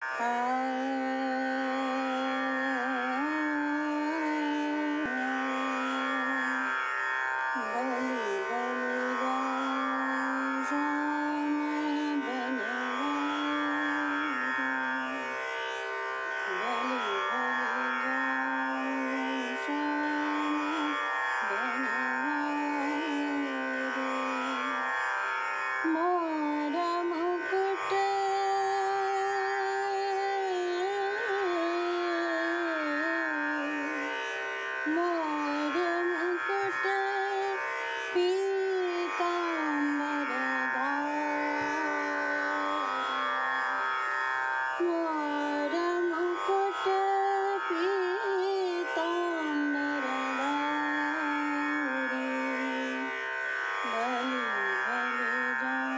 아! मोरं कुट पीताम्बरधारा मोरं कुट पीताम्बरधारी बलि बलि जान